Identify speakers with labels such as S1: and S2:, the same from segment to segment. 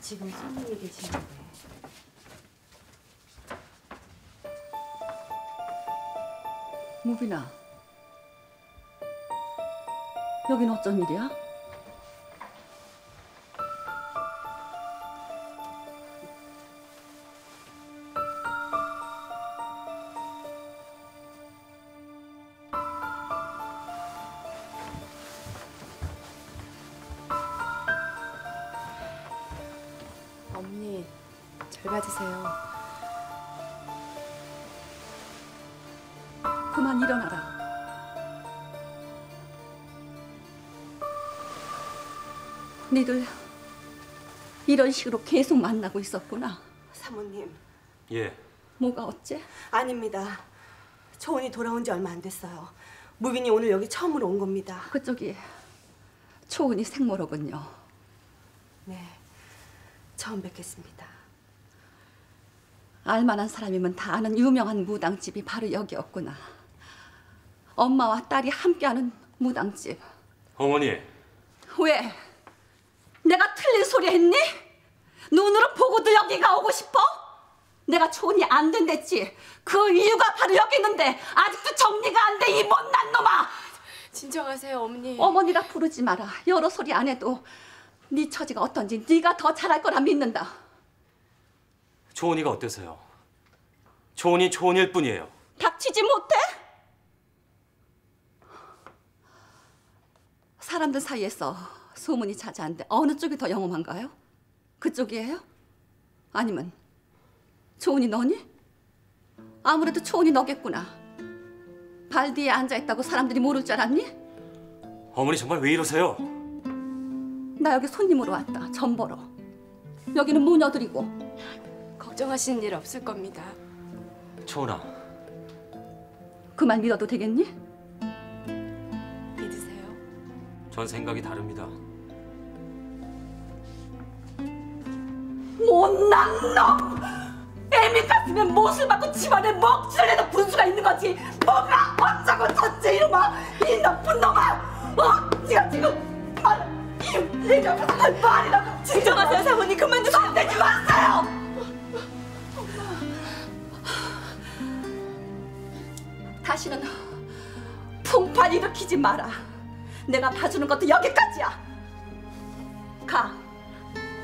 S1: 지금 손님이 계시는데.
S2: 무빈아, 여긴 어쩐 일이야?
S1: 절 받으세요.
S2: 그만 일어나라. 니들 이런 식으로 계속 만나고 있었구나.
S3: 사모님,
S4: 예.
S2: 뭐가 어째?
S3: 아닙니다. 초원이 돌아온 지 얼마 안 됐어요. 무빈이 오늘 여기 처음으로 온 겁니다.
S2: 그쪽이 초은이 생모로군요.
S3: 네, 처음 뵙겠습니다.
S2: 알만한 사람이면 다 아는 유명한 무당집이 바로 여기였구나. 엄마와 딸이 함께하는 무당집.
S4: 어머니,
S2: 왜? 내가 틀린 소리 했니? 눈으로 보고도 여기가 오고 싶어? 내가 초혼이 안 된댔지. 그 이유가 바로 여기 있는데 아직도 정리가 안 돼 이 못난 놈아.
S1: 진정하세요, 어머니.
S2: 어머니라 부르지 마라. 여러 소리 안 해도 네 처지가 어떤지 네가 더 잘할 거라 믿는다.
S4: 초은이가 어때서요? 초은이 초은일 뿐이에요.
S2: 닥치지 못해? 사람들 사이에서 소문이 자자한데 어느 쪽이 더 영험한가요? 그쪽이에요? 아니면 초은이 너니? 아무래도 초은이 너겠구나. 발 뒤에 앉아 있다고 사람들이 모를 줄 알았니?
S4: 어머니 정말 왜 이러세요?
S2: 나 여기 손님으로 왔다. 전 보러. 여기는 모녀들이고
S1: 걱정하시는 일 없을 겁니다.
S4: 초은아,
S2: 그말 믿어도 되겠니?
S1: 믿으세요.
S4: 전 생각이 다릅니다.
S2: 못난 놈! 애미 같으면 못을 받고 집안에 먹칠해도 분수가 있는 거지 뭐가 어쩌고 저쩌 이놈아 다시는 풍파 일으키지 마라 내가 봐주는 것도 여기까지야 가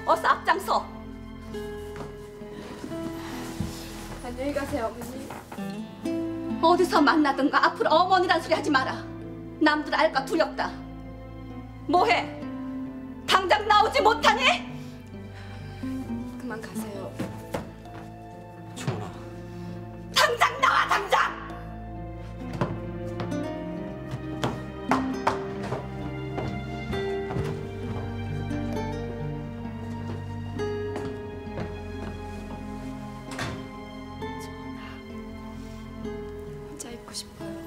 S2: 어서 앞장서
S1: 안녕히 가세요, 어머니.
S2: 어디서 만나든가 앞으로 어머니란 소리 하지 마라. 남들 알까 두렵다. 뭐해? 당장 나오지 못하니?
S1: 그만 가세요. prosper.